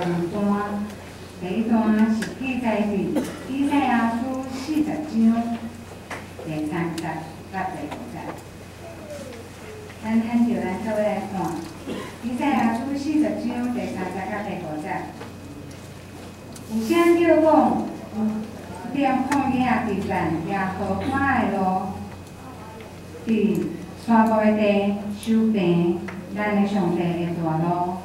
两段，第一段是记载伫以赛亚书四十章第三节到第五节。咱看着咱做伙来看，以赛亚书四十章第三节到第五节。有啥叫讲？有点旷野地站，也好看的路，伫山坡的地修平，咱的上帝的大路。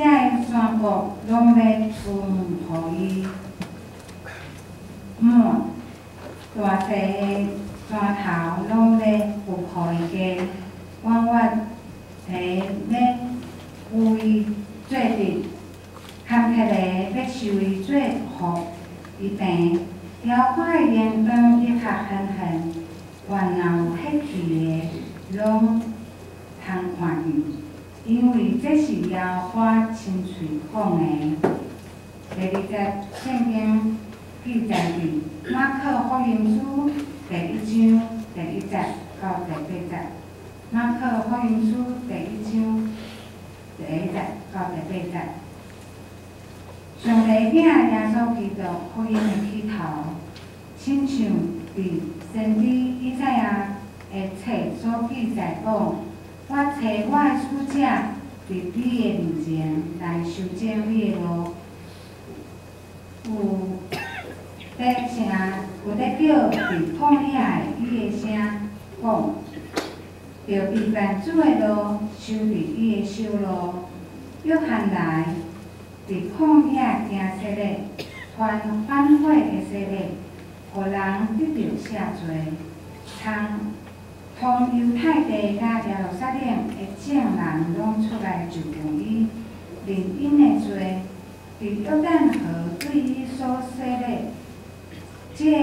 遮个山坡拢要出互伊嗯，大细山头拢要有互伊家，远远地要有伊做阵，坎坷个要受伊做福，伊病，了看的。严重一刻狠狠，原若有血气的，拢通看见。因为这是耶和华亲嘴讲的。第二节圣经记载伫马可福音书第一章第一节到第八节。马可福音书第一章第一节到第八节。上帝囝耶稣基督福音的起头，亲像伫先知以赛亚的册所记载讲。我找我的使者，伫你的面前来修正你的路。有在声，有在叫伫旷野的伊的声讲，着平凡主的路，修伫伊的修路。约翰来，伫旷野行洗礼，传反悔的洗礼，互人得到赦罪，通。从犹太地甲耶路撒冷的众人拢出来就向伊认因的罪，伫约旦河对伊所说的，即个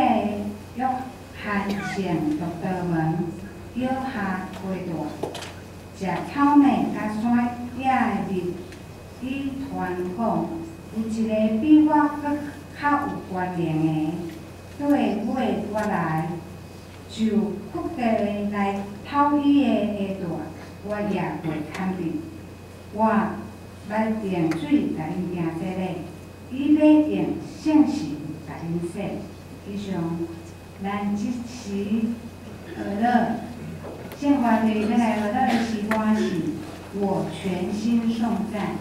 约翰城独道门，摇下花大，食草莓甲山野的蜜，伊传讲有一个比我搁较有关联的，对尾我来。就福地来偷伊的下段，我也袂看见。我要用水甲因行洗礼，伊要用圣神甲因洗。以上，咱即时娱乐，献花对要来娱乐的时光是我全心送赞。